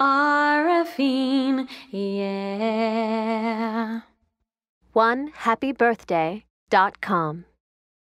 Arifin, yeah. One happy birthday dot com.